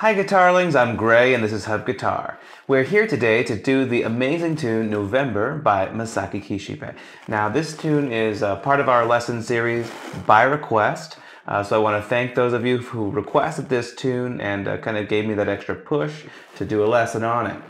Hi guitarlings, I'm Gray and this is Hub Guitar. We're here today to do the amazing tune November by Masaaki Kishibe. Now this tune is uh, part of our lesson series by request. Uh, so I want to thank those of you who requested this tune and uh, kind of gave me that extra push to do a lesson on it.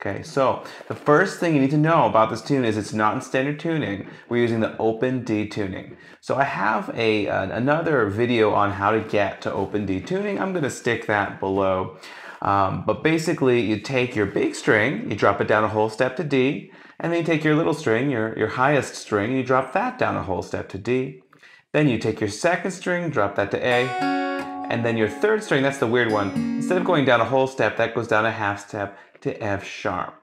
Okay, so the first thing you need to know about this tune is it's not in standard tuning. We're using the open D tuning. So I have a uh, another video on how to get to open D tuning. I'm going to stick that below. Um, but basically, you take your big string, you drop it down a whole step to D, and then you take your little string, your, your highest string, you drop that down a whole step to D. Then you take your second string, drop that to A, and then your third string, that's the weird one, instead of going down a whole step, that goes down a half step to F sharp.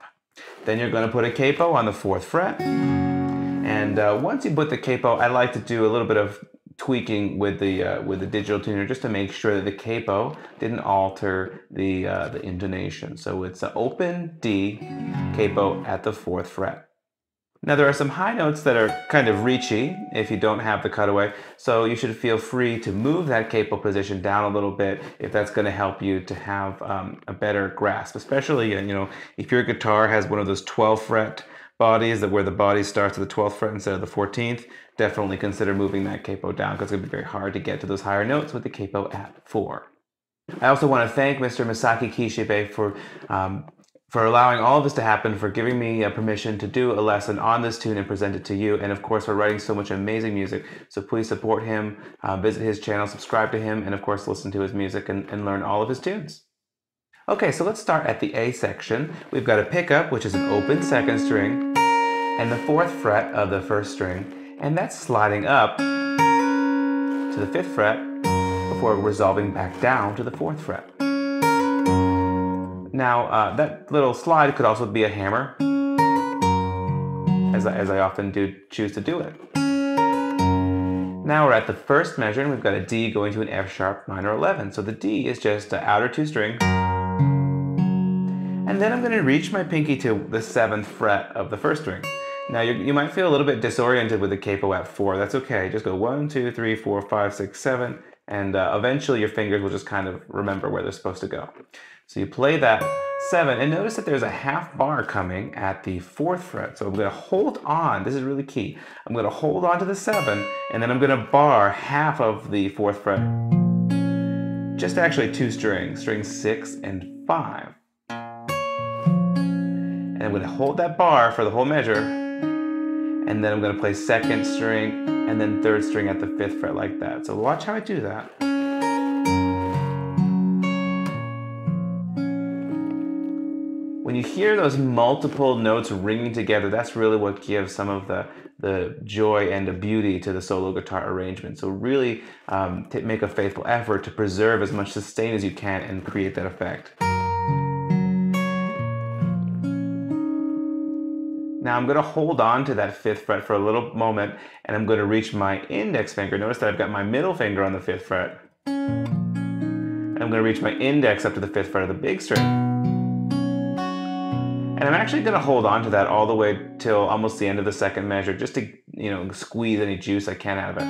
Then you're going to put a capo on the fourth fret. And uh, once you put the capo, I like to do a little bit of tweaking with the uh, with the digital tuner just to make sure that the capo didn't alter the uh, the intonation. So it's an open D capo at the fourth fret. Now there are some high notes that are kind of reachy if you don't have the cutaway, so you should feel free to move that capo position down a little bit if that's going to help you to have um, a better grasp, especially you know if your guitar has one of those 12 fret bodies that where the body starts at the 12th fret instead of the 14th, definitely consider moving that capo down because it's going to be very hard to get to those higher notes with the capo at 4. I also want to thank Mr. Masaaki Kishibe for um, for allowing all of this to happen, for giving me uh, permission to do a lesson on this tune and present it to you, and of course for writing so much amazing music. So please support him, uh, visit his channel, subscribe to him, and of course listen to his music and, and learn all of his tunes. Okay, so let's start at the A section. We've got a pickup, which is an open second string, and the fourth fret of the first string, and that's sliding up to the fifth fret before resolving back down to the fourth fret. Now, uh, that little slide could also be a hammer, as I, as I often do choose to do it. Now we're at the first measure, and we've got a D going to an F sharp minor 11. So the D is just the outer two string. And then I'm going to reach my pinky to the seventh fret of the first string. Now you, you might feel a little bit disoriented with the capo at four. That's okay. Just go one, two, three, four, five, six, seven, and uh, eventually your fingers will just kind of remember where they're supposed to go. So you play that seven, and notice that there's a half bar coming at the fourth fret. So I'm gonna hold on, this is really key. I'm gonna hold on to the seven, and then I'm gonna bar half of the fourth fret. Just actually two strings, strings six and five. And I'm gonna hold that bar for the whole measure, and then I'm gonna play second string, and then third string at the fifth fret like that. So watch how I do that. When you hear those multiple notes ringing together, that's really what gives some of the, the joy and the beauty to the solo guitar arrangement. So really um, make a faithful effort to preserve as much sustain as you can and create that effect. Now I'm going to hold on to that fifth fret for a little moment and I'm going to reach my index finger. Notice that I've got my middle finger on the fifth fret. I'm going to reach my index up to the fifth fret of the big string. And I'm actually going to hold on to that all the way till almost the end of the second measure, just to, you know, squeeze any juice I can out of it.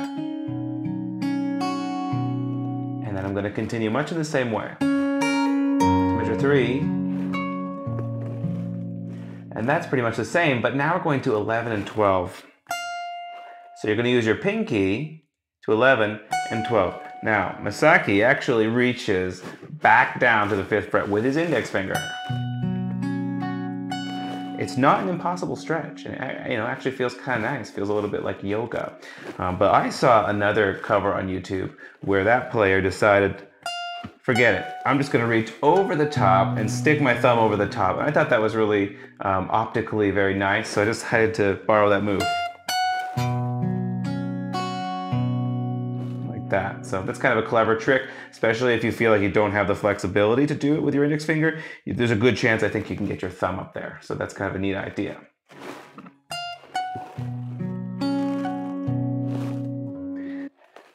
And then I'm going to continue much in the same way. Measure three. And that's pretty much the same, but now we're going to 11 and 12. So you're going to use your pinky to 11 and 12. Now, Masaaki actually reaches back down to the fifth fret with his index finger it's not an impossible stretch and you know actually feels kind of nice feels a little bit like yoga. Um, but i saw another cover on youtube where that player decided forget it i'm just going to reach over the top and stick my thumb over the top. And i thought that was really um, optically very nice so i decided to borrow that move So that's kind of a clever trick, especially if you feel like you don't have the flexibility to do it with your index finger. There's a good chance I think you can get your thumb up there. So that's kind of a neat idea.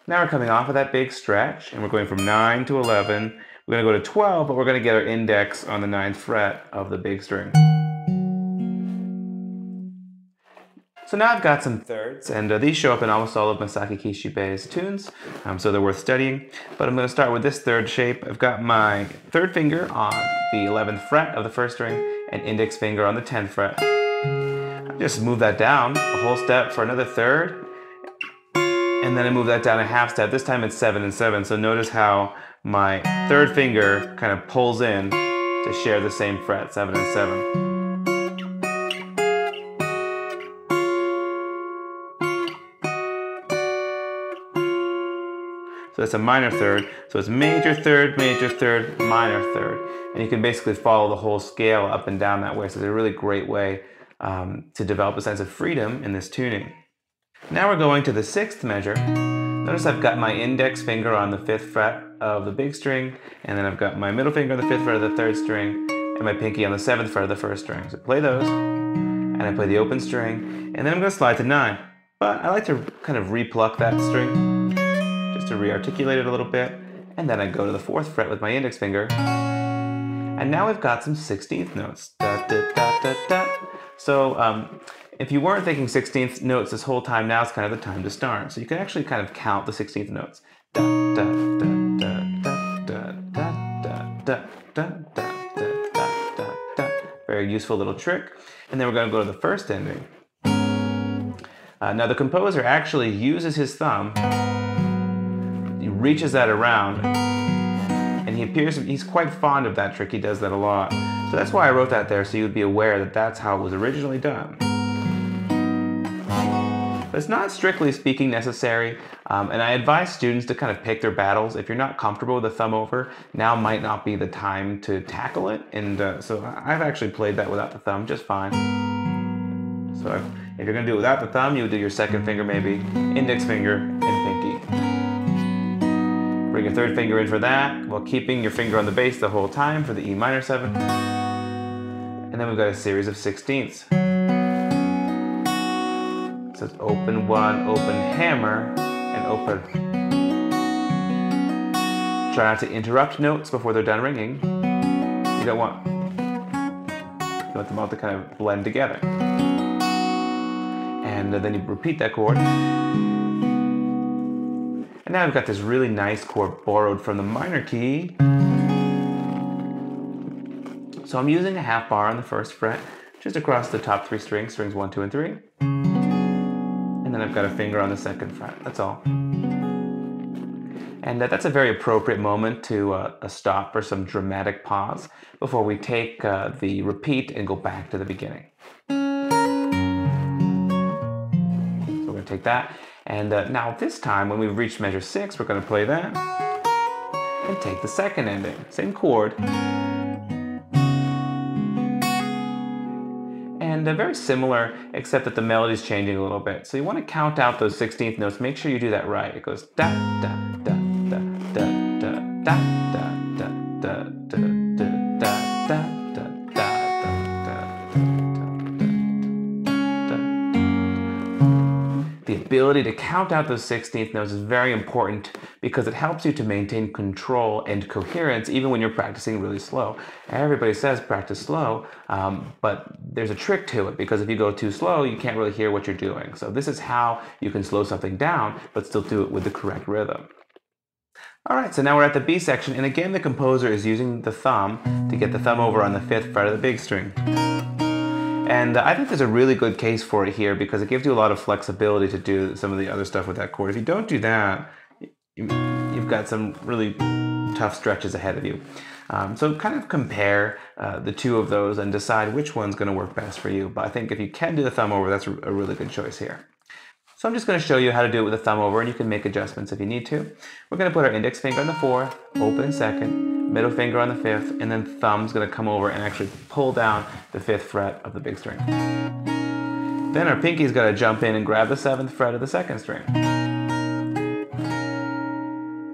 Now we're coming off of that big stretch and we're going from 9 to 11. We're going to go to 12, but we're going to get our index on the 9th fret of the big string. So now I've got some thirds, and uh, these show up in almost all of Masaaki Kishibe's tunes, um, so they're worth studying. But I'm going to start with this third shape. I've got my third finger on the 11th fret of the first string, and index finger on the 10th fret. I just move that down a whole step for another third, and then I move that down a half step. This time it's 7 and 7, so notice how my third finger kind of pulls in to share the same fret, 7 and 7. So that's a minor third. So it's major third, major third, minor third. And you can basically follow the whole scale up and down that way. So it's a really great way um, to develop a sense of freedom in this tuning. Now we're going to the sixth measure. Notice I've got my index finger on the fifth fret of the big string, and then I've got my middle finger on the fifth fret of the third string, and my pinky on the seventh fret of the first string. So play those, and I play the open string, and then I'm to slide to nine. But I like to kind of repluck that string to re-articulate it a little bit, and then I go to the fourth fret with my index finger. And now we've got some 16th notes. Da, da, da, so um, if you weren't thinking 16th notes this whole time, now is kind of the time to start. So you can actually kind of count the 16th notes. Very useful little trick. And then we're going to go to the first ending. Uh, now the composer actually uses his thumb he reaches that around, and he appears, he's quite fond of that trick, he does that a lot. So that's why I wrote that there, so you'd be aware that that's how it was originally done. But it's not strictly speaking necessary, um, and I advise students to kind of pick their battles. If you're not comfortable with the thumb over, now might not be the time to tackle it, and uh, so I've actually played that without the thumb just fine. So if, if you're gonna do it without the thumb, you would do your second finger maybe, index finger, and pinky. Bring your third finger in for that, while keeping your finger on the bass the whole time for the E minor 7. And then we've got a series of sixteenths. So it's open one, open hammer, and open. Try not to interrupt notes before they're done ringing. You don't want, you want them all to kind of blend together. And then you repeat that chord. And now I've got this really nice chord borrowed from the minor key. So I'm using a half bar on the first fret, just across the top three strings, strings one, two, and three. And then I've got a finger on the second fret. That's all. And uh, that's a very appropriate moment to uh, stop or some dramatic pause before we take uh, the repeat and go back to the beginning. So we're to take that. And uh, now this time, when we reach measure six, we're gonna play that and take the second ending, same chord. And uh, very similar, except that the melody's changing a little bit. So you wanna count out those 16th notes, make sure you do that right. It goes da, da, da, da, da, da, da. Ability to count out those 16th notes is very important because it helps you to maintain control and coherence even when you're practicing really slow. Everybody says practice slow, um, but there's a trick to it because if you go too slow, you can't really hear what you're doing. So this is how you can slow something down, but still do it with the correct rhythm. All right, so now we're at the B section, and again, the composer is using the thumb to get the thumb over on the fifth fret of the big string. And I think there's a really good case for it here because it gives you a lot of flexibility to do some of the other stuff with that chord. If you don't do that, you've got some really tough stretches ahead of you. Um, so kind of compare uh, the two of those and decide which one's going to work best for you. But I think if you can do the thumb over, that's a really good choice here. So I'm just going to show you how to do it with the thumb over and you can make adjustments if you need to. We're going to put our index finger on the fourth, open second, middle finger on the fifth, and then thumb's gonna come over and actually pull down the fifth fret of the big string. Then our pinky's gotta jump in and grab the seventh fret of the second string.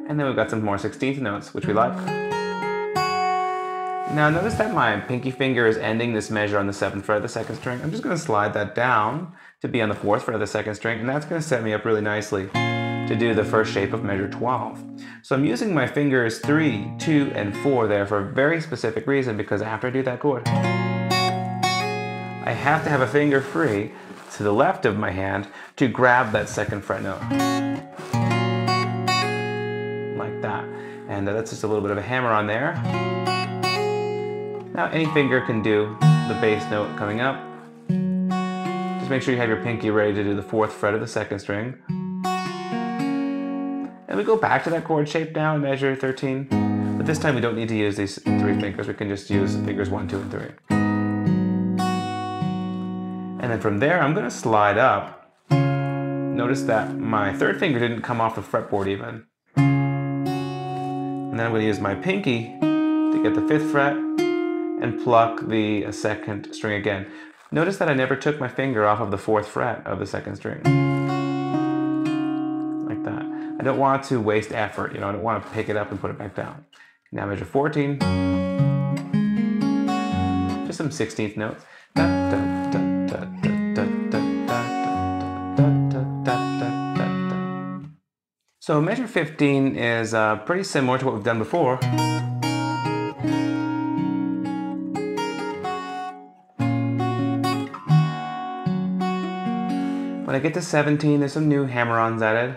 And then we've got some more 16th notes, which we like. Now notice that my pinky finger is ending this measure on the seventh fret of the second string. I'm just gonna slide that down to be on the fourth fret of the second string, and that's gonna set me up really nicely to do the first shape of measure 12. So I'm using my fingers 3, 2, and 4 there for a very specific reason because after I do that chord, I have to have a finger free to the left of my hand to grab that second fret note. Like that. And that's just a little bit of a hammer on there. Now any finger can do the bass note coming up. Make sure you have your pinky ready to do the fourth fret of the second string. And we go back to that chord shape now and measure 13. But this time we don't need to use these three fingers. We can just use fingers one, two, and three. And then from there, I'm gonna slide up. Notice that my third finger didn't come off the fretboard even. And then I'm gonna use my pinky to get the fifth fret and pluck the uh, second string again. Notice that I never took my finger off of the fourth fret of the second string. Like that. I don't want to waste effort, you know, I don't want to pick it up and put it back down. Now measure 14. Just some 16th notes. So measure 15 is uh, pretty similar to what we've done before. When I get to 17, there's some new hammer-ons added.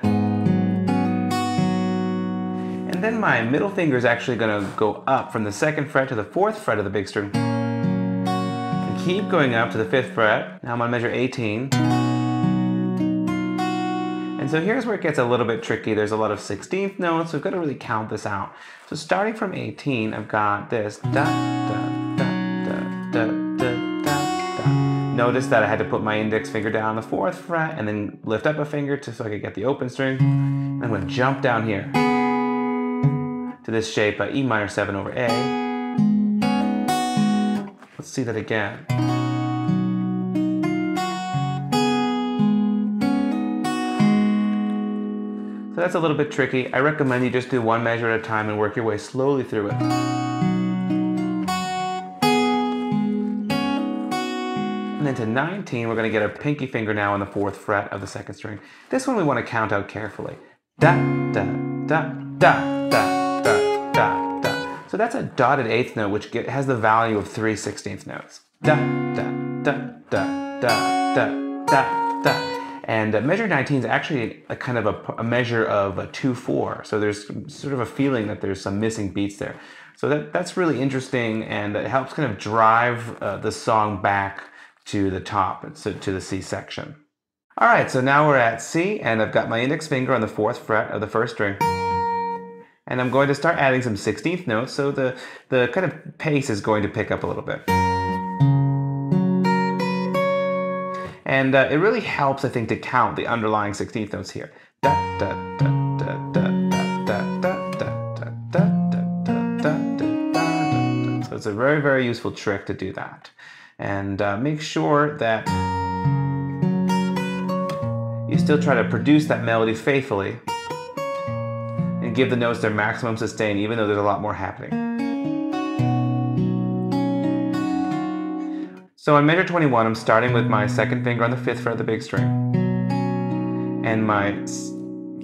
And then my middle finger is actually gonna go up from the second fret to the fourth fret of the big string. And keep going up to the fifth fret. Now I'm gonna measure 18. And so here's where it gets a little bit tricky. There's a lot of 16th notes, so we've got to really count this out. So starting from 18, I've got this da da da da da Notice that I had to put my index finger down on the fourth fret and then lift up a finger to, so I could get the open string. I'm going to jump down here to this shape, uh, E minor 7 over A. Let's see that again. So that's a little bit tricky. I recommend you just do one measure at a time and work your way slowly through it. And then to 19, we're going to get our pinky finger now on the fourth fret of the second string. This one we want to count out carefully. Da, da, da, da, da, da, da, da. So that's a dotted eighth note, which get, has the value of three sixteenth notes. Da, da, da, da, da, da, da, da. And uh, measure 19 is actually a kind of a, a measure of a 2-4. So there's sort of a feeling that there's some missing beats there. So that, that's really interesting and it helps kind of drive uh, the song back to the top, so to the C section. All right, so now we're at C and I've got my index finger on the fourth fret of the first string. And I'm going to start adding some 16th notes, so the, the kind of pace is going to pick up a little bit. And uh, it really helps, I think, to count the underlying 16th notes here. Da, da, da, so it's a very, very useful trick to do that and uh, make sure that you still try to produce that melody faithfully and give the notes their maximum sustain even though there's a lot more happening. So on measure 21, I'm starting with my second finger on the fifth fret of the big string and my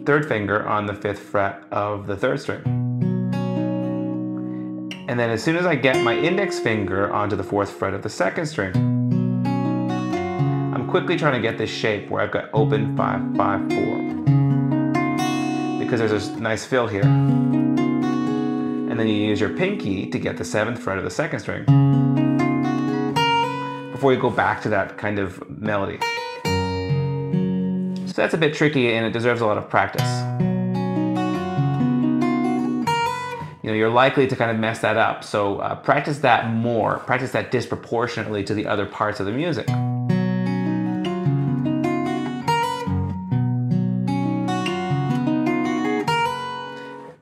third finger on the fifth fret of the third string. And then as soon as I get my index finger onto the fourth fret of the second string, I'm quickly trying to get this shape where I've got open 5, 5, 4. Because there's a nice fill here. And then you use your pinky to get the seventh fret of the second string. Before you go back to that kind of melody. So that's a bit tricky and it deserves a lot of practice. You know, you're likely to kind of mess that up. So uh, practice that more, practice that disproportionately to the other parts of the music.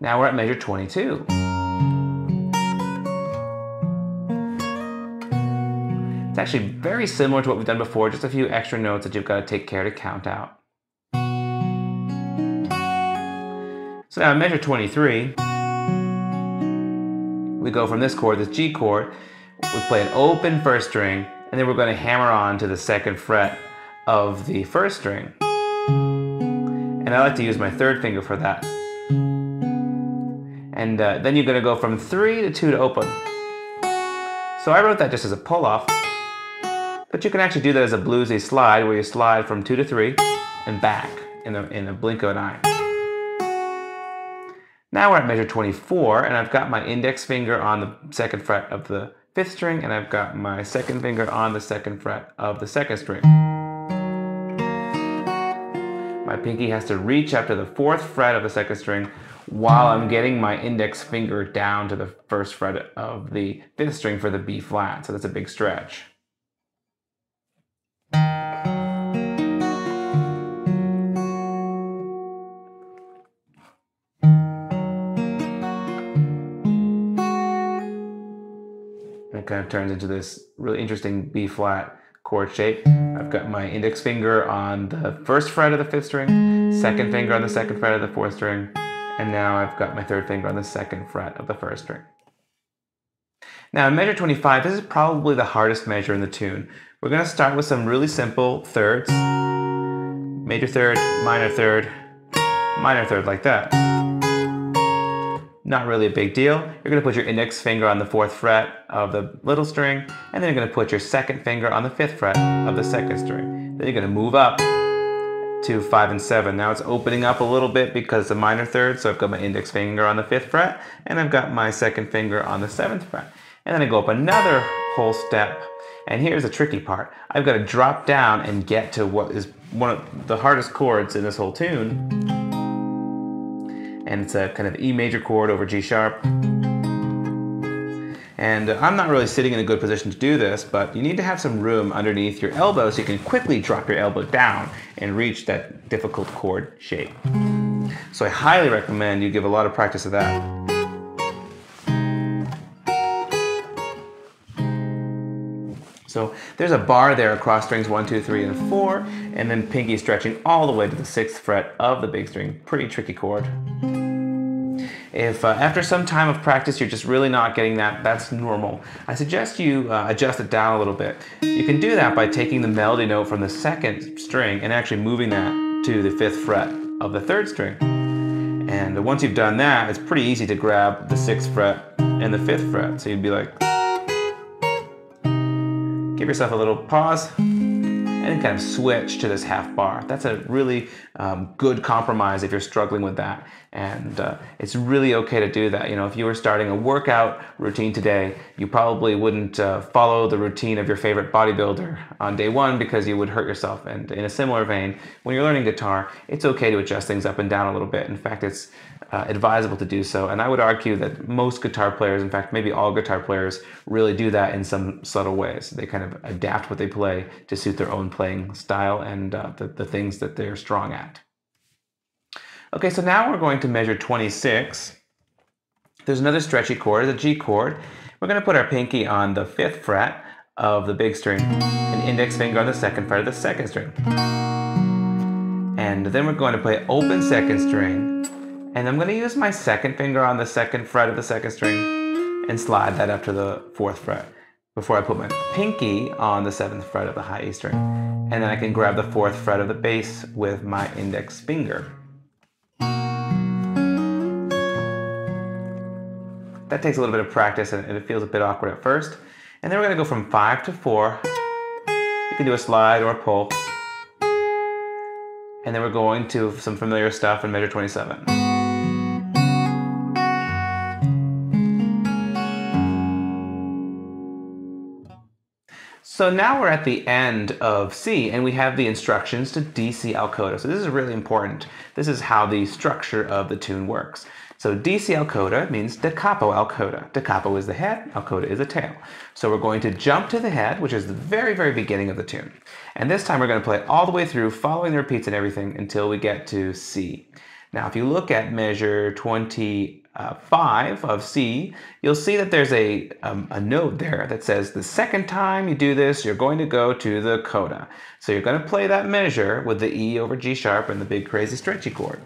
Now we're at measure 22. It's actually very similar to what we've done before, just a few extra notes that you've got to take care to count out. So now measure 23, we go from this chord, this G chord, we play an open first string, and then we're going to hammer on to the second fret of the first string. And I like to use my third finger for that. And uh, then you're going to go from three to two to open. So I wrote that just as a pull off. But you can actually do that as a bluesy slide where you slide from two to three and back in a, in a blink of an eye. Now we're at measure 24 and I've got my index finger on the second fret of the fifth string and I've got my second finger on the second fret of the second string. My pinky has to reach up to the fourth fret of the second string while I'm getting my index finger down to the first fret of the fifth string for the B flat. So that's a big stretch. Kind of turns into this really interesting B flat chord shape. I've got my index finger on the first fret of the fifth string, second finger on the second fret of the fourth string, and now I've got my third finger on the second fret of the first string. Now in measure 25, this is probably the hardest measure in the tune. We're going to start with some really simple thirds. Major third, minor third, minor third like that. Not really a big deal. You're going to put your index finger on the fourth fret of the little string, and then you're going to put your second finger on the fifth fret of the second string. Then you're going to move up to five and seven. Now it's opening up a little bit because it's a minor third, so I've got my index finger on the fifth fret, and I've got my second finger on the seventh fret. And then I go up another whole step, and here's the tricky part. I've got to drop down and get to what is one of the hardest chords in this whole tune, and it's a kind of E major chord over G sharp. And I'm not really sitting in a good position to do this, but you need to have some room underneath your elbow so you can quickly drop your elbow down and reach that difficult chord shape. So I highly recommend you give a lot of practice of that. So there's a bar there across strings one, two, three, and four, and then pinky stretching all the way to the sixth fret of the big string. Pretty tricky chord. If uh, after some time of practice you're just really not getting that, that's normal. I suggest you uh, adjust it down a little bit. You can do that by taking the melody note from the second string and actually moving that to the fifth fret of the third string. And once you've done that, it's pretty easy to grab the sixth fret and the fifth fret. So you'd be like, give yourself a little pause, and kind of switch to this half bar. That's a really um, good compromise if you're struggling with that. And uh, it's really okay to do that. You know, if you were starting a workout routine today, you probably wouldn't uh, follow the routine of your favorite bodybuilder on day one because you would hurt yourself. And in a similar vein, when you're learning guitar, it's okay to adjust things up and down a little bit. In fact, it's uh, advisable to do so. And I would argue that most guitar players, in fact, maybe all guitar players, really do that in some subtle ways. They kind of adapt what they play to suit their own playing style and uh, the, the things that they're strong at. Okay, so now we're going to measure 26. There's another stretchy chord, the G chord. We're going to put our pinky on the fifth fret of the big string, and index finger on the second fret of the second string. And then we're going to play open second string, and I'm going to use my second finger on the second fret of the second string and slide that up to the fourth fret before I put my pinky on the seventh fret of the high E string. And then I can grab the fourth fret of the bass with my index finger. That takes a little bit of practice and it feels a bit awkward at first. And then we're going to go from five to four. You can do a slide or a pull. And then we're going to some familiar stuff in measure 27. So now we're at the end of C and we have the instructions to DC al coda. So this is really important. This is how the structure of the tune works. So DC al coda means da capo al coda. Da capo is the head, al coda is the tail. So we're going to jump to the head, which is the very, very beginning of the tune. And this time we're going to play all the way through, following the repeats and everything until we get to C. Now, if you look at measure 25 of C, you'll see that there's a, um, a note there that says the second time you do this, you're going to go to the coda. So you're going to play that measure with the E over G sharp and the big crazy stretchy chord.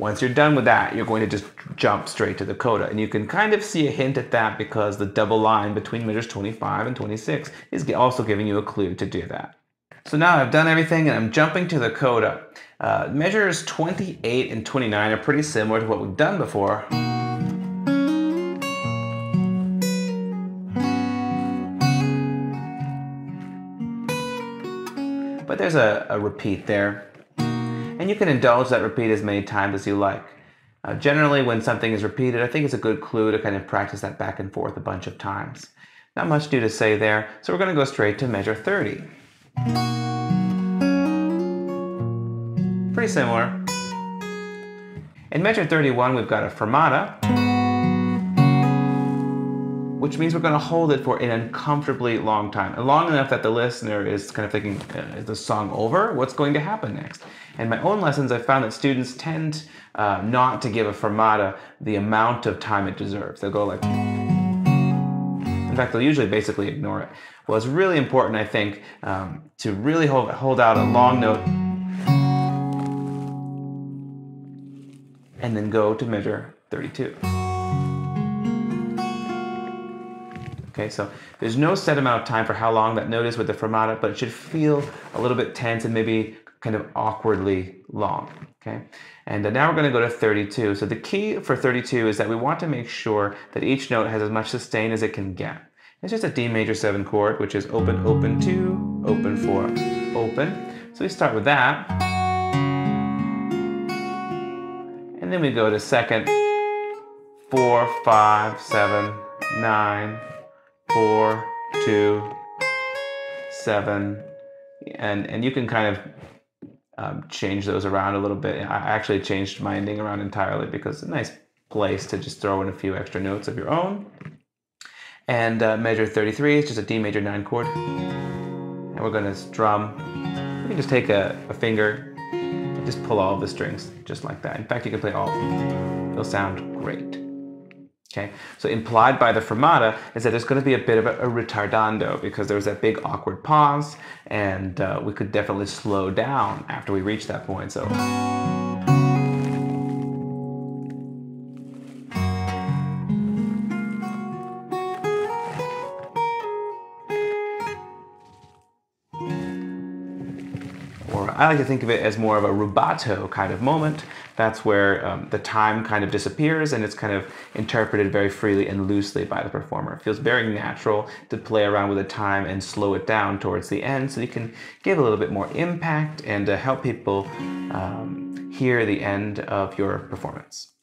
Once you're done with that, you're going to just jump straight to the coda. And you can kind of see a hint at that because the double line between measures 25 and 26 is also giving you a clue to do that. So now I've done everything and I'm jumping to the coda. Uh, measures 28 and 29 are pretty similar to what we've done before. is a, a repeat there. And you can indulge that repeat as many times as you like. Uh, generally, when something is repeated, I think it's a good clue to kind of practice that back and forth a bunch of times. Not much new to say there, so we're going to go straight to measure 30. Pretty similar. In measure 31, we've got a fermata, which means we're going to hold it for an uncomfortably long time, long enough that the listener is kind of thinking, uh, is the song over? What's going to happen next? In my own lessons, I've found that students tend uh, not to give a fermata the amount of time it deserves. They'll go like, in fact, they'll usually basically ignore it. Well, it's really important, I think, um, to really hold, hold out a long note and then go to measure 32. Okay, so there's no set amount of time for how long that note is with the fermata, but it should feel a little bit tense and maybe kind of awkwardly long. Okay, and uh, now we're going to go to 32. So the key for 32 is that we want to make sure that each note has as much sustain as it can get. It's just a D major 7 chord, which is open, open 2, open 4, open. So we start with that. And then we go to second, 4, 5, 7, 9, 4, 2, 7, and, and you can kind of um, change those around a little bit. I actually changed my ending around entirely because it's a nice place to just throw in a few extra notes of your own. And uh, measure 33 is just a D major 9 chord. And we're going to strum. We can just take a, a finger and just pull all the strings just like that. In fact, you can play all of them. They'll sound great. Okay, so implied by the fermata is that there's going to be a bit of a, a ritardando because there was that big awkward pause, and uh, we could definitely slow down after we reach that point. So. I like to think of it as more of a rubato kind of moment. That's where um, the time kind of disappears and it's kind of interpreted very freely and loosely by the performer. It feels very natural to play around with the time and slow it down towards the end so you can give a little bit more impact and uh, help people um, hear the end of your performance.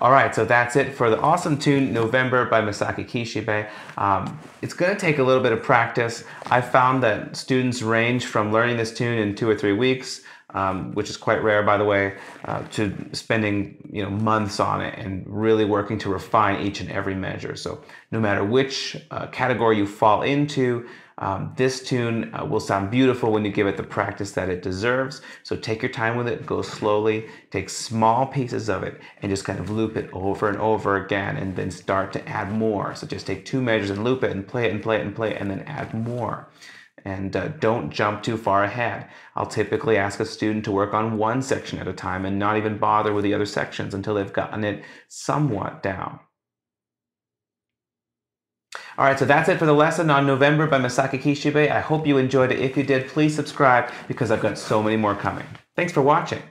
All right, so that's it for the awesome tune November by Masaaki Kishibe. Um, it's going to take a little bit of practice. I found that students range from learning this tune in two or three weeks, um, which is quite rare, by the way, uh, to spending you know months on it and really working to refine each and every measure. So no matter which uh, category you fall into, um, this tune uh, will sound beautiful when you give it the practice that it deserves. So take your time with it, go slowly, take small pieces of it, and just kind of loop it over and over again, and then start to add more. So just take two measures and loop it, and play it, and play it, and play it, and then add more. And uh, don't jump too far ahead. I'll typically ask a student to work on one section at a time and not even bother with the other sections until they've gotten it somewhat down. All right, so that's it for the lesson on November by Masaaki Kishibe. I hope you enjoyed it. If you did, please subscribe because I've got so many more coming. Thanks for watching.